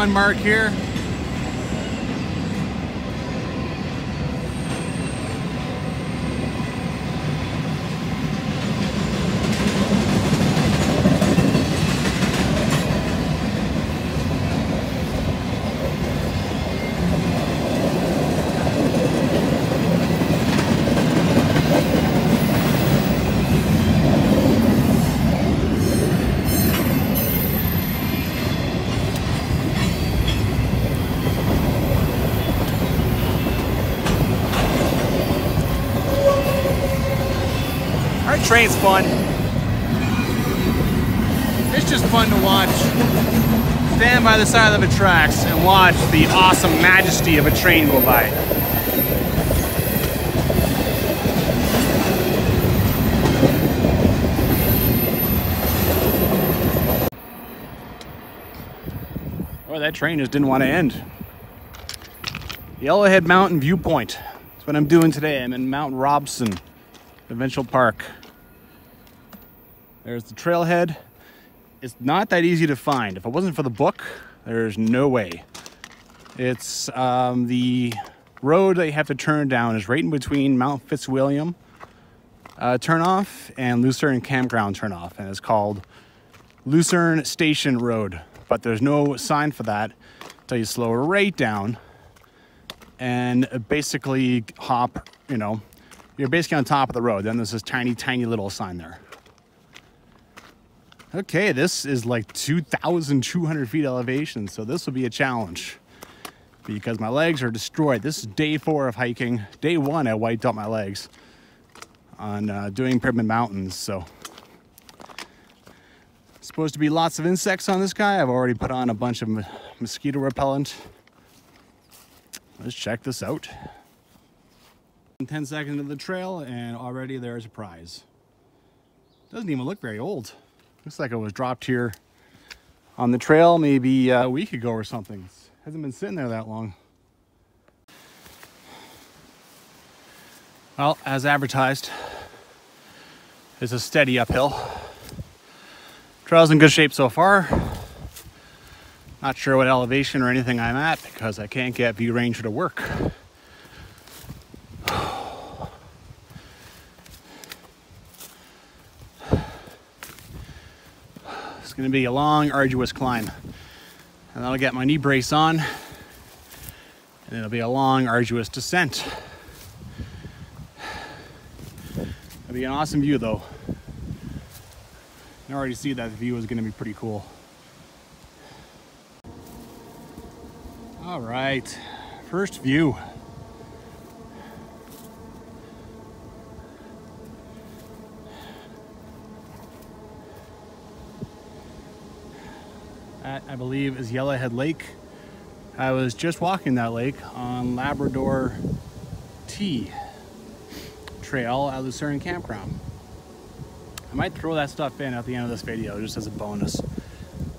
fun Marc here. Train's fun. It's just fun to watch. Stand by the side of the tracks and watch the awesome majesty of a train go by. Oh, that train just didn't want to end. Yellowhead Mountain Viewpoint. That's what I'm doing today. I'm in Mount Robson. Provincial Park. There's the trailhead. It's not that easy to find. If it wasn't for the book, there's no way. It's um, the road that you have to turn down is right in between Mount Fitzwilliam uh, turnoff and Lucerne Campground turnoff, and it's called Lucerne Station Road. But there's no sign for that until you slow right down and basically hop, you know, you're basically on top of the road. Then there's this tiny, tiny little sign there. Okay, this is like 2,200 feet elevation, so this will be a challenge because my legs are destroyed. This is day four of hiking. Day one, I wiped out my legs on uh, doing Pyramid Mountains, so. Supposed to be lots of insects on this guy. I've already put on a bunch of mosquito repellent. Let's check this out. 10 seconds into the trail and already there's a prize. Doesn't even look very old. Looks like it was dropped here on the trail maybe uh, a week ago or something. It hasn't been sitting there that long. Well, as advertised, it's a steady uphill. Trail's in good shape so far. Not sure what elevation or anything I'm at because I can't get View Ranger to work. It's gonna be a long, arduous climb. And I'll get my knee brace on and it'll be a long, arduous descent. It'll be an awesome view though. You already see that the view is gonna be pretty cool. All right, first view. That, I believe, is Yellowhead Lake. I was just walking that lake on Labrador Tea Trail at Lucerne Campground. I might throw that stuff in at the end of this video just as a bonus.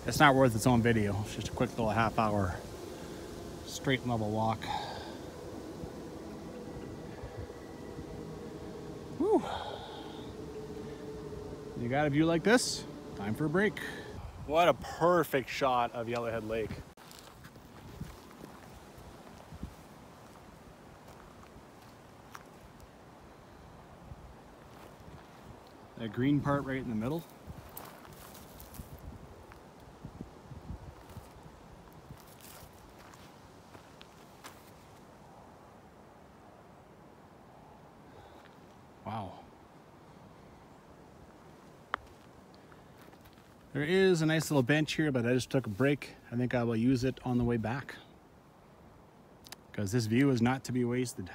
It's not worth its own video. It's just a quick little half hour straight level walk. Whew. You got a view like this? Time for a break. What a perfect shot of Yellowhead Lake. That green part right in the middle. There is a nice little bench here, but I just took a break. I think I will use it on the way back because this view is not to be wasted.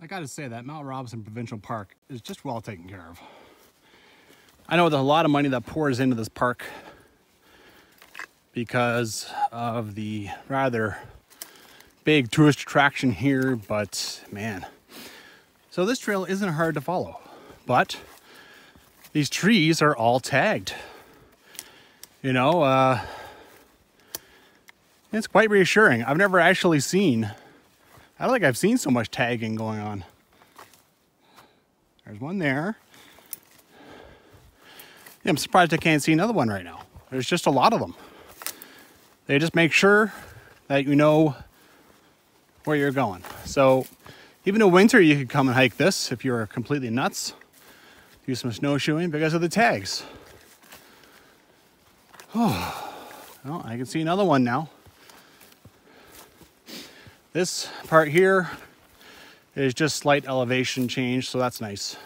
I gotta say that Mount Robson Provincial Park is just well taken care of. I know there's a lot of money that pours into this park because of the rather big tourist attraction here, but man. So this trail isn't hard to follow, but these trees are all tagged. You know, uh, it's quite reassuring. I've never actually seen, I don't think I've seen so much tagging going on. There's one there. Yeah, I'm surprised I can't see another one right now. There's just a lot of them. They just make sure that you know where you're going. So even in winter, you could come and hike this if you're completely nuts. Do some snowshoeing because of the tags. Oh, well, I can see another one now. This part here is just slight elevation change, so that's nice.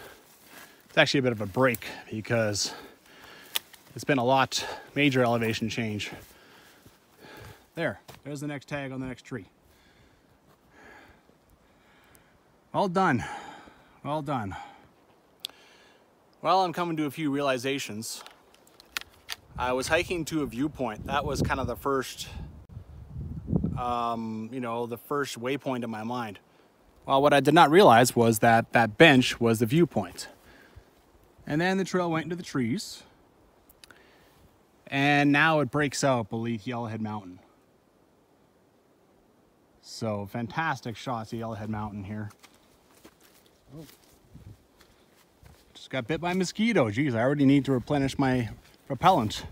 It's actually a bit of a break because it's been a lot major elevation change. There, there's the next tag on the next tree. Well done, well done. Well, I'm coming to a few realizations. I was hiking to a viewpoint. That was kind of the first, um, you know, the first waypoint in my mind. Well, what I did not realize was that that bench was the viewpoint. And then the trail went into the trees. And now it breaks out beneath Yellowhead Mountain. So fantastic shots of Yellowhead Mountain here. Oh. Just got bit by a mosquito. Geez, I already need to replenish my propellant.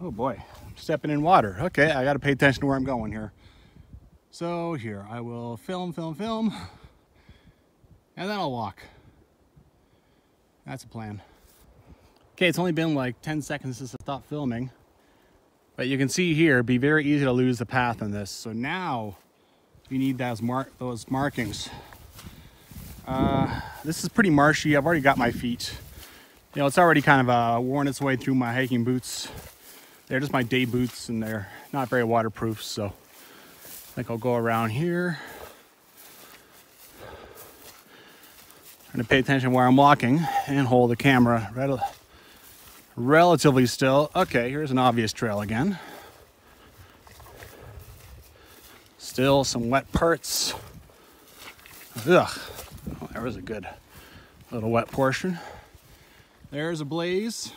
Oh boy, I'm stepping in water. Okay, I gotta pay attention to where I'm going here. So here, I will film, film, film, and then I'll walk. That's a plan. Okay, it's only been like 10 seconds since I stopped filming. But you can see here, it'd be very easy to lose the path on this. So now you need those, mar those markings. Uh, this is pretty marshy. I've already got my feet. You know, it's already kind of uh, worn its way through my hiking boots. They're just my day boots and they're not very waterproof. So I think I'll go around here. Trying to pay attention where I'm walking and hold the camera rel relatively still. Okay, here's an obvious trail again. Still some wet parts. Ugh, there was a good little wet portion. There's a blaze.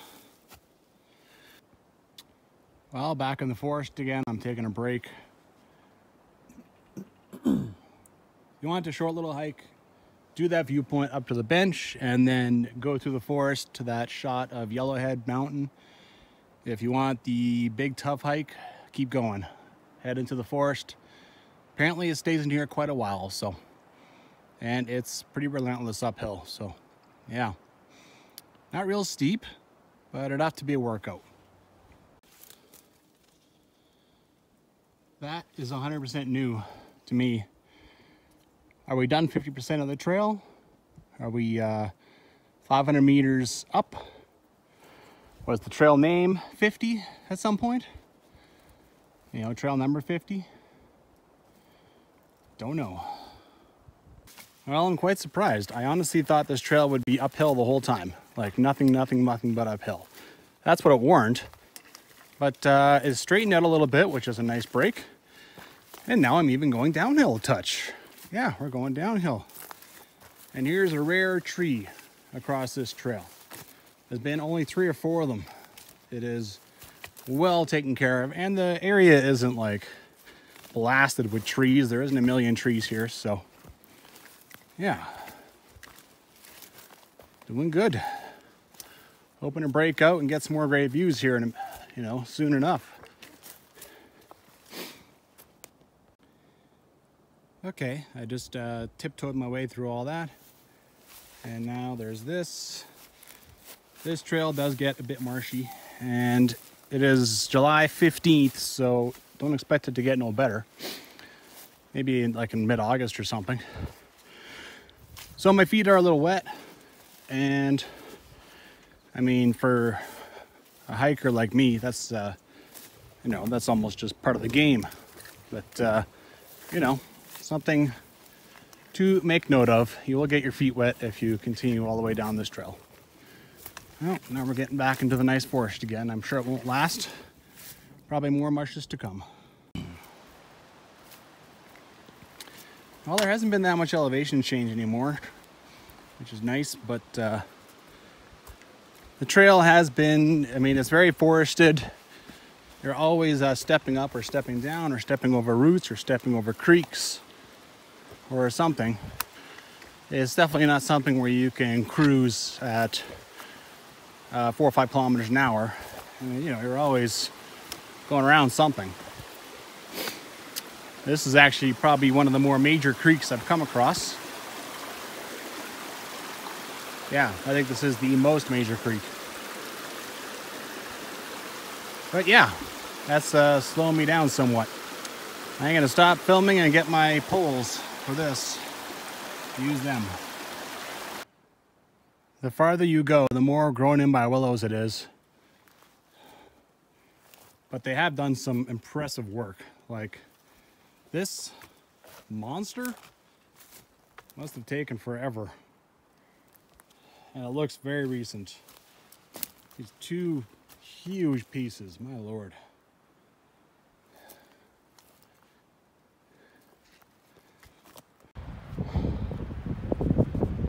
Well, back in the forest again, I'm taking a break. you want a short little hike, do that viewpoint up to the bench and then go through the forest to that shot of Yellowhead Mountain. If you want the big tough hike, keep going. Head into the forest. Apparently it stays in here quite a while, so. And it's pretty relentless uphill, so yeah. Not real steep, but enough to be a workout. That is 100% new to me. Are we done 50% of the trail? Are we uh, 500 meters up? Was the trail name 50 at some point? You know, trail number 50? Don't know. Well, I'm quite surprised. I honestly thought this trail would be uphill the whole time. Like nothing, nothing, nothing but uphill. That's what it warned. But uh, it straightened out a little bit, which is a nice break. And now I'm even going downhill a touch yeah, we're going downhill. And here's a rare tree across this trail. There's been only three or four of them. It is well taken care of. And the area isn't like blasted with trees. There isn't a million trees here. So yeah, doing good. Hoping to break out and get some more great views here, in, you know, soon enough. Okay, I just uh, tiptoed my way through all that. And now there's this. This trail does get a bit marshy and it is July 15th, so don't expect it to get no better. Maybe in, like in mid-August or something. So my feet are a little wet and I mean, for a hiker like me, that's, uh, you know, that's almost just part of the game. But, uh, you know, something to make note of. You will get your feet wet if you continue all the way down this trail. Well, now we're getting back into the nice forest again. I'm sure it won't last. Probably more marshes to come. Well, there hasn't been that much elevation change anymore, which is nice, but uh, the trail has been, I mean, it's very forested. You're always uh, stepping up or stepping down or stepping over roots or stepping over creeks or something. It's definitely not something where you can cruise at uh, four or five kilometers an hour. I mean, you know, you're always going around something. This is actually probably one of the more major creeks I've come across. Yeah, I think this is the most major creek. But yeah, that's uh, slowing me down somewhat. I'm gonna stop filming and get my poles for this. Use them. The farther you go, the more grown in by willows it is. But they have done some impressive work. Like this monster must have taken forever. And it looks very recent. These two huge pieces, my lord.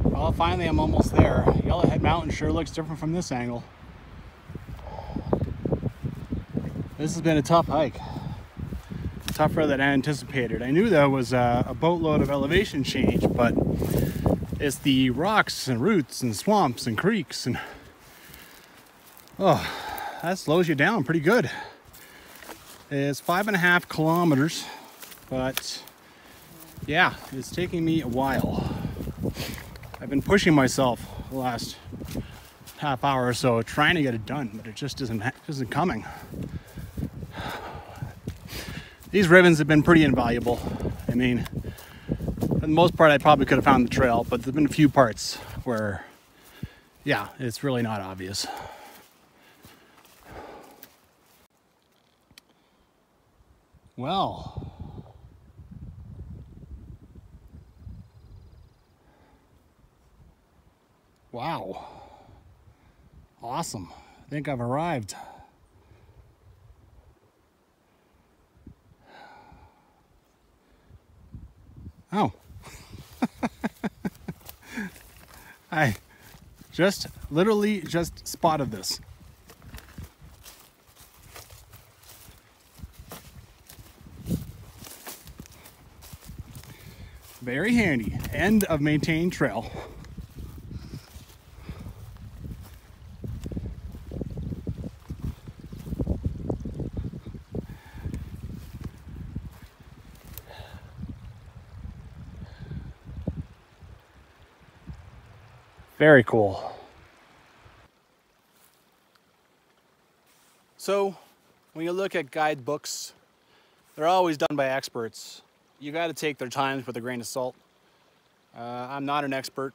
Well, finally I'm almost there. Yellowhead Mountain sure looks different from this angle. This has been a tough hike. Tougher than I anticipated. I knew there was a, a boatload of elevation change, but it's the rocks and roots and swamps and creeks and oh, that slows you down pretty good. It's five and a half kilometers, but yeah, it's taking me a while. I've been pushing myself the last half hour or so trying to get it done, but it just isn't isn't coming. These ribbons have been pretty invaluable. I mean, for the most part, I probably could have found the trail, but there's been a few parts where, yeah, it's really not obvious. Well, Wow. Awesome. I think I've arrived. Oh. I just literally just spotted this. Very handy. End of maintained trail. Very cool. So, when you look at guidebooks, they're always done by experts. You got to take their times with a grain of salt. Uh, I'm not an expert.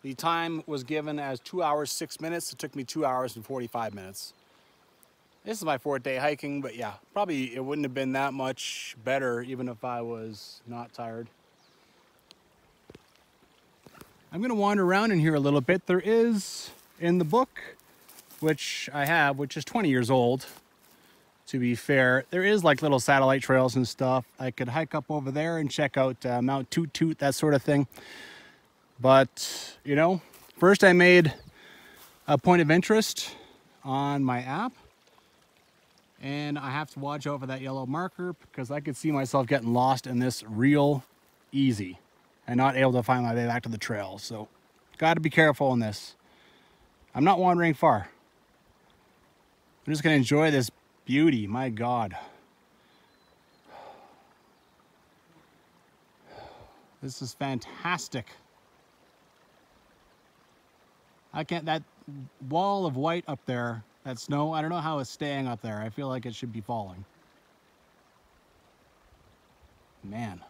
The time was given as two hours, six minutes. It took me two hours and 45 minutes. This is my fourth day hiking, but yeah, probably it wouldn't have been that much better even if I was not tired. I'm going to wander around in here a little bit. There is in the book, which I have, which is 20 years old, to be fair, there is like little satellite trails and stuff. I could hike up over there and check out uh, Mount Toot Toot, that sort of thing. But, you know, first I made a point of interest on my app. And I have to watch over that yellow marker because I could see myself getting lost in this real easy and not able to find my way back to the trail. So got to be careful in this. I'm not wandering far. I'm just going to enjoy this beauty. My God. This is fantastic. I can't, that wall of white up there, that snow, I don't know how it's staying up there. I feel like it should be falling. Man.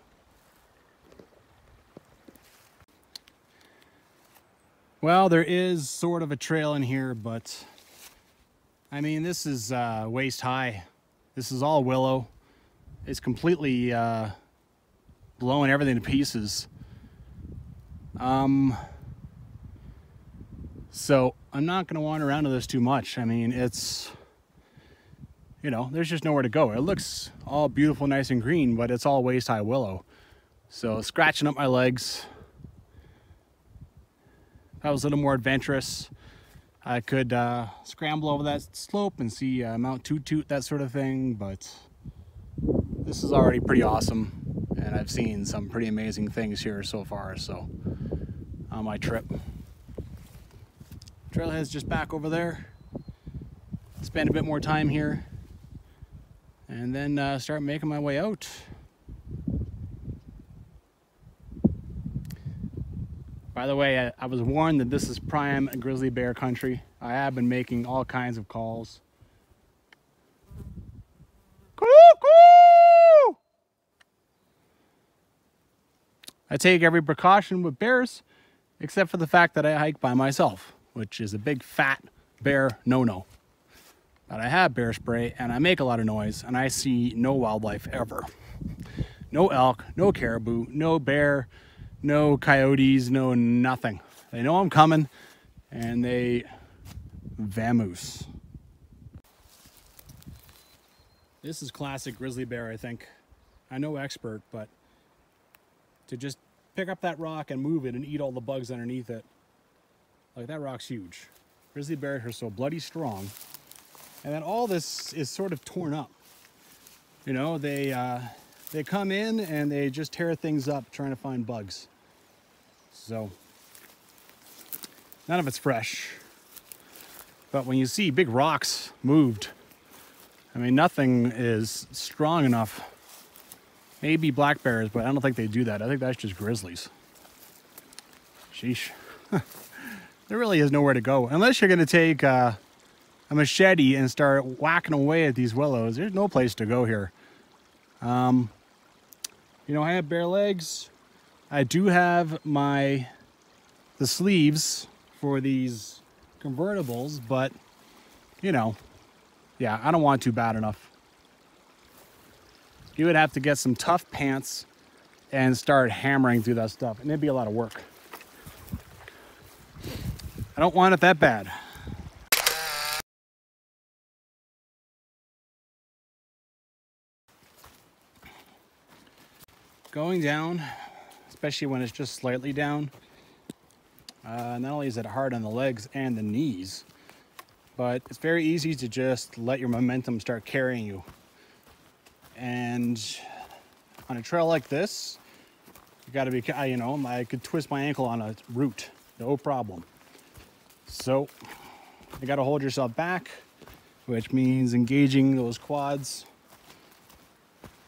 Well, there is sort of a trail in here, but I mean, this is uh, waist high. This is all willow. It's completely uh, blowing everything to pieces. Um, so I'm not going to wander around to this too much. I mean, it's, you know, there's just nowhere to go. It looks all beautiful, nice and green, but it's all waist high willow. So scratching up my legs, that was a little more adventurous. I could uh, scramble over that slope and see uh, Mount Toot Toot, that sort of thing, but this is already pretty awesome. And I've seen some pretty amazing things here so far, so on my trip. Trailhead's just back over there. Spend a bit more time here and then uh, start making my way out. By the way, I, I was warned that this is prime grizzly bear country. I have been making all kinds of calls. Cuckoo! I take every precaution with bears, except for the fact that I hike by myself, which is a big fat bear no-no. But I have bear spray and I make a lot of noise and I see no wildlife ever. No elk, no caribou, no bear, no coyotes, no nothing. They know I'm coming and they vamoose. This is classic grizzly bear, I think. I'm no expert, but to just pick up that rock and move it and eat all the bugs underneath it, like that rock's huge. Grizzly bears are so bloody strong. And then all this is sort of torn up. You know, they, uh, they come in and they just tear things up trying to find bugs. So none of it's fresh. But when you see big rocks moved, I mean, nothing is strong enough. Maybe black bears, but I don't think they do that. I think that's just grizzlies. Sheesh. there really is nowhere to go. Unless you're going to take uh, a machete and start whacking away at these willows, there's no place to go here. Um, you know, I have bare legs. I do have my the sleeves for these convertibles, but you know, yeah, I don't want to bad enough. You would have to get some tough pants and start hammering through that stuff, and it'd be a lot of work. I don't want it that bad. Going down, especially when it's just slightly down, uh, not only is it hard on the legs and the knees, but it's very easy to just let your momentum start carrying you. And on a trail like this, you gotta be, you know, I could twist my ankle on a root, no problem. So you gotta hold yourself back, which means engaging those quads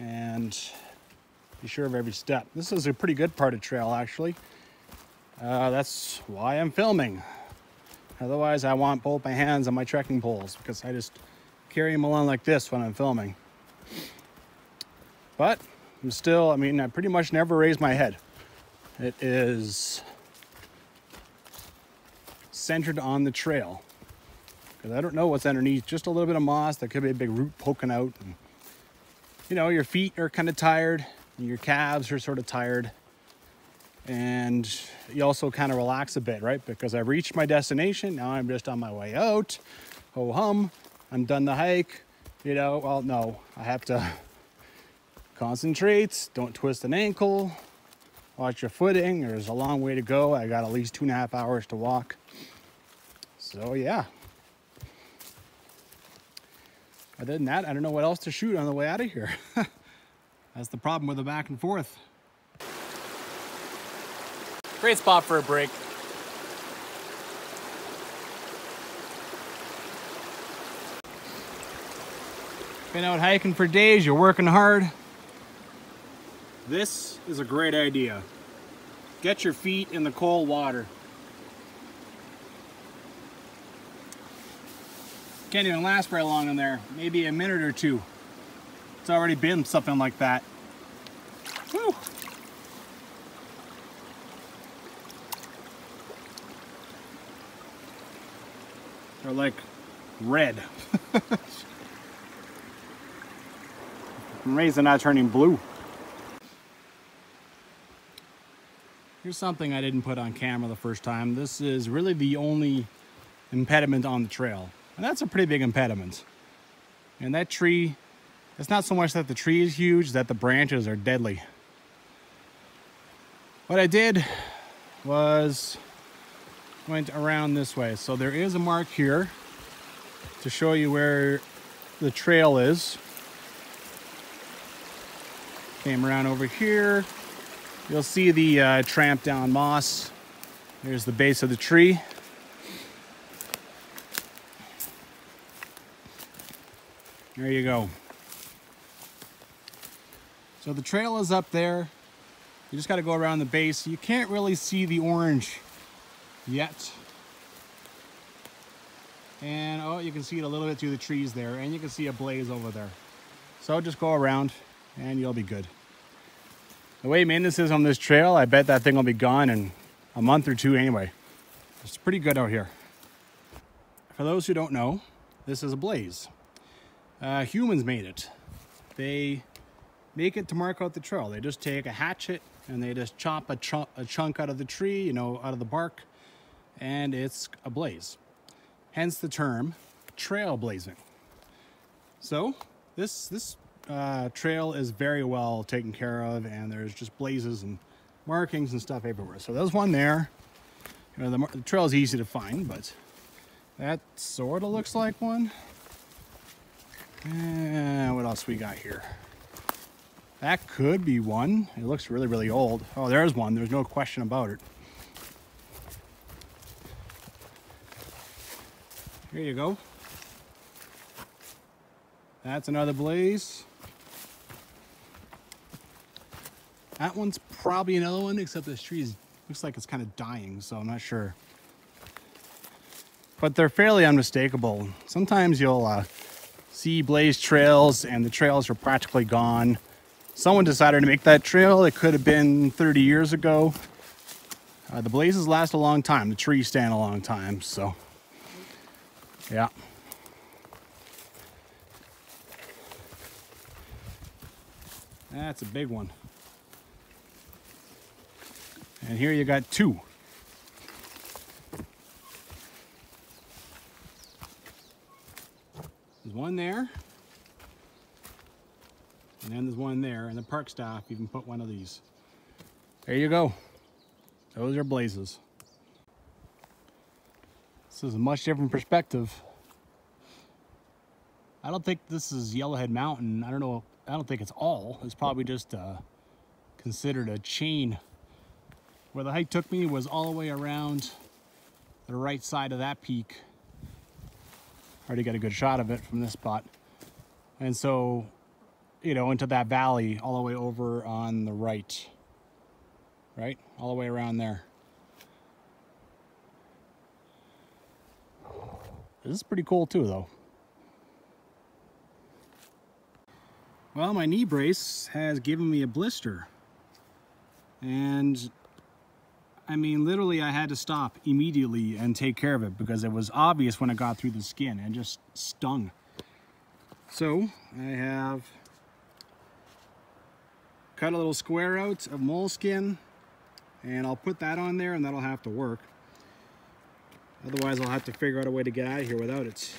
and be sure of every step. This is a pretty good part of trail, actually. Uh, that's why I'm filming. Otherwise, I want both my hands on my trekking poles because I just carry them along like this when I'm filming. But I'm still, I mean, I pretty much never raise my head. It is centered on the trail because I don't know what's underneath. Just a little bit of moss. There could be a big root poking out. And, you know, your feet are kind of tired your calves are sort of tired and you also kind of relax a bit, right? Because I've reached my destination. Now I'm just on my way out. Ho hum. I'm done the hike. You know, well, no, I have to concentrate. Don't twist an ankle. Watch your footing. There's a long way to go. I got at least two and a half hours to walk. So, yeah. Other than that, I don't know what else to shoot on the way out of here. That's the problem with the back and forth. Great spot for a break. Been out hiking for days, you're working hard. This is a great idea. Get your feet in the cold water. Can't even last very long in there, maybe a minute or two. It's already been something like that. Whew. They're like red. Amazed they're not turning blue. Here's something I didn't put on camera the first time. This is really the only impediment on the trail. And that's a pretty big impediment. And that tree it's not so much that the tree is huge, that the branches are deadly. What I did was went around this way. So there is a mark here to show you where the trail is. Came around over here. You'll see the uh, tramp down moss. There's the base of the tree. There you go. So the trail is up there. You just got to go around the base. You can't really see the orange yet. And oh, you can see it a little bit through the trees there, and you can see a blaze over there. So just go around and you'll be good. The way maintenance is on this trail, I bet that thing will be gone in a month or two anyway. It's pretty good out here. For those who don't know, this is a blaze. Uh, humans made it. They make it to mark out the trail. They just take a hatchet and they just chop a, ch a chunk out of the tree, you know, out of the bark, and it's a blaze. Hence the term trailblazing. So this this uh, trail is very well taken care of, and there's just blazes and markings and stuff everywhere. So there's one there. You know, the, the trail is easy to find, but that sort of looks like one. And what else we got here? That could be one. It looks really, really old. Oh, there's one. There's no question about it. Here you go. That's another blaze. That one's probably another one, except this tree is, looks like it's kind of dying, so I'm not sure. But they're fairly unmistakable. Sometimes you'll uh, see blaze trails and the trails are practically gone. Someone decided to make that trail. It could have been 30 years ago. Uh, the blazes last a long time. The trees stand a long time, so yeah. That's a big one. And here you got two. There's one there. And then there's one there. And the park staff even put one of these. There you go. Those are blazes. This is a much different perspective. I don't think this is Yellowhead Mountain. I don't know. I don't think it's all. It's probably just uh, considered a chain where the hike took me was all the way around the right side of that peak. Already got a good shot of it from this spot. And so, you know, into that valley all the way over on the right. Right? All the way around there. This is pretty cool too, though. Well, my knee brace has given me a blister. And I mean, literally I had to stop immediately and take care of it because it was obvious when it got through the skin and just stung. So I have cut a little square out of moleskin and I'll put that on there and that'll have to work. Otherwise I'll have to figure out a way to get out of here without it.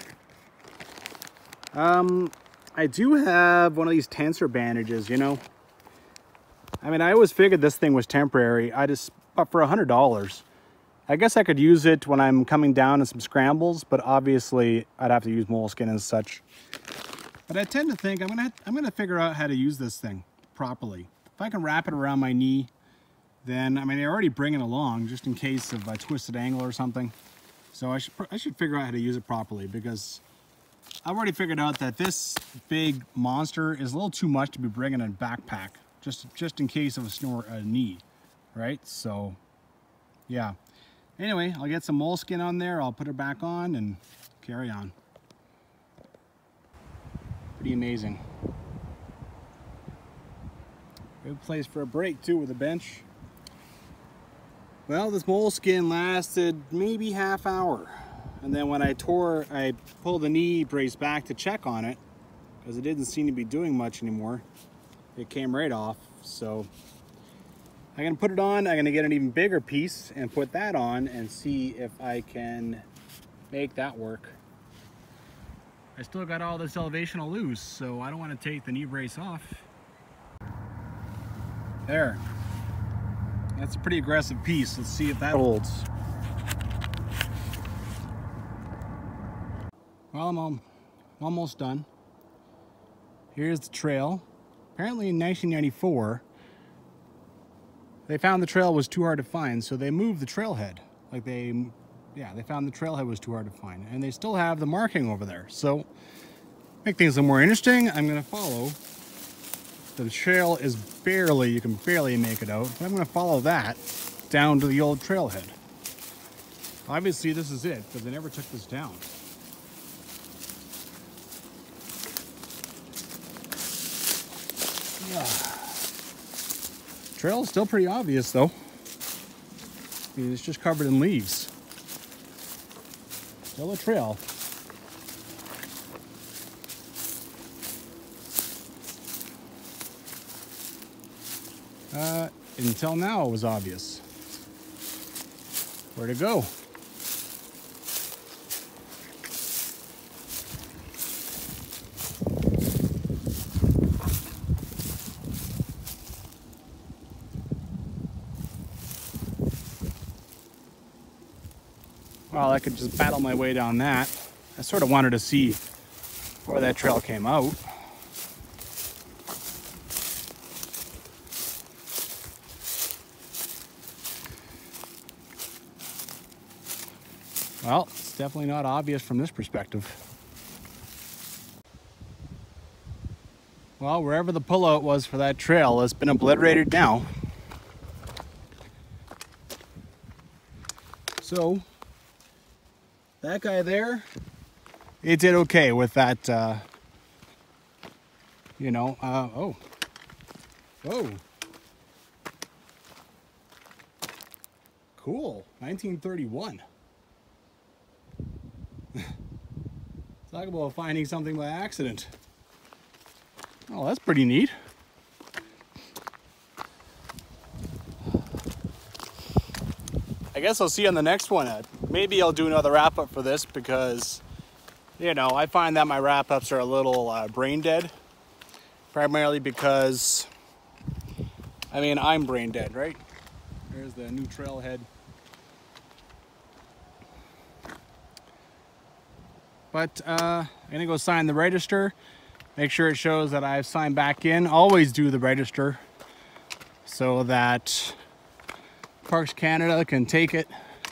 Um, I do have one of these tensor bandages, you know. I mean, I always figured this thing was temporary. I just but for a $100. I guess I could use it when I'm coming down in some scrambles, but obviously I'd have to use moleskin and such. But I tend to think I'm gonna I'm gonna figure out how to use this thing properly. If I can wrap it around my knee, then I mean I already bring it along just in case of a twisted angle or something. So I should I should figure out how to use it properly because I've already figured out that this big monster is a little too much to be bringing in a backpack just just in case of a snore a knee right? So, yeah. Anyway, I'll get some moleskin on there. I'll put it back on and carry on. Pretty amazing. Good place for a break too with a bench. Well, this moleskin lasted maybe half hour. And then when I tore, I pulled the knee brace back to check on it because it didn't seem to be doing much anymore. It came right off. So I'm gonna put it on, I'm gonna get an even bigger piece and put that on and see if I can make that work. I still got all this elevation loose, so I don't wanna take the knee brace off. There. That's a pretty aggressive piece. Let's see if that holds. Well, I'm almost done. Here's the trail. Apparently in 1994, they found the trail was too hard to find, so they moved the trailhead. Like they, yeah, they found the trailhead was too hard to find. And they still have the marking over there. So, make things a little more interesting, I'm gonna follow The trail is barely, you can barely make it out. But I'm going to follow that down to the old trailhead. Obviously, this is it, but they never took this down. Trail is still pretty obvious, though. I mean, it's just covered in leaves. Still a trail. Uh, until now, it was obvious. Where to go? Well, I could just battle my way down that. I sort of wanted to see where that trail came out. Well, it's definitely not obvious from this perspective. Well, wherever the pullout was for that trail has been obliterated now. So, that guy there, it did okay with that, uh, you know, uh, oh, whoa. Cool, 1931. Talk about finding something by accident. Oh, that's pretty neat. I guess I'll see you on the next one. Maybe I'll do another wrap up for this because, you know, I find that my wrap ups are a little uh, brain dead. Primarily because, I mean, I'm brain dead, right? There's the new trailhead. But uh, I'm gonna go sign the register. Make sure it shows that I've signed back in. Always do the register so that Parks Canada can take it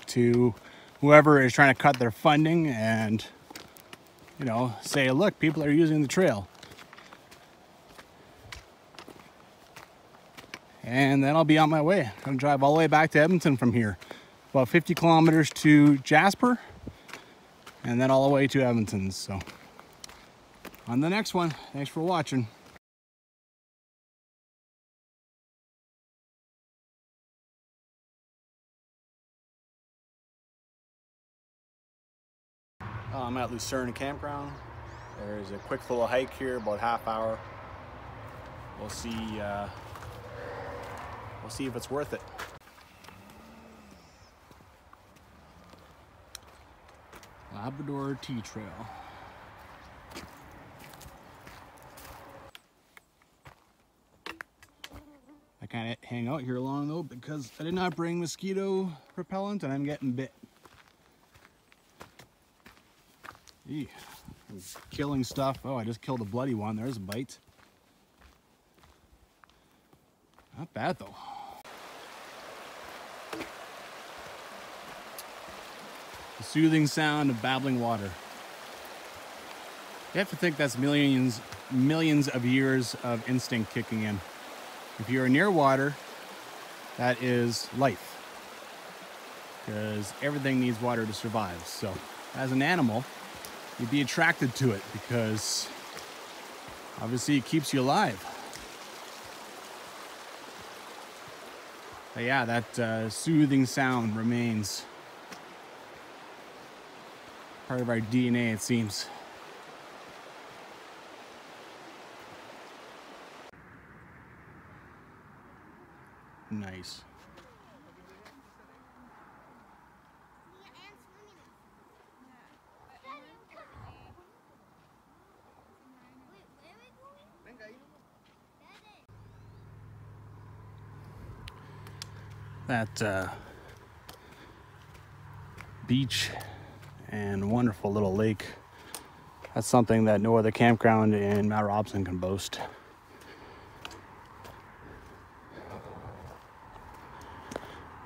to whoever is trying to cut their funding and you know say look people are using the trail and then I'll be on my way I'm gonna drive all the way back to Edmonton from here about 50 kilometers to Jasper and then all the way to Edmonton so on the next one thanks for watching Uh, I'm at Lucerne Campground. There's a quick little hike here, about half hour. We'll see. Uh, we'll see if it's worth it. Labrador Tea Trail. I kind of hang out here long though because I did not bring mosquito repellent and I'm getting bit. Eee, killing stuff. Oh, I just killed a bloody one. There's a bite. Not bad though. Soothing sound of babbling water. You have to think that's millions, millions of years of instinct kicking in. If you're near water, that is life. Because everything needs water to survive. So, as an animal, you'd be attracted to it because obviously it keeps you alive. But yeah, that uh, soothing sound remains part of our DNA, it seems. Nice. that uh, beach and wonderful little lake. That's something that no other campground in Mount Robson can boast.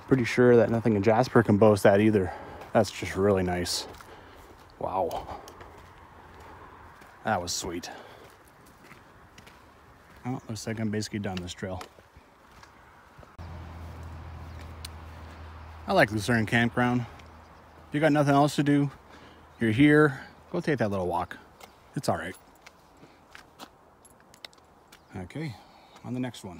Pretty sure that nothing in Jasper can boast that either. That's just really nice. Wow. That was sweet. Oh, looks like I'm basically done this trail. I like Lucerne Campground. You got nothing else to do, you're here, go take that little walk. It's all right. Okay, on the next one.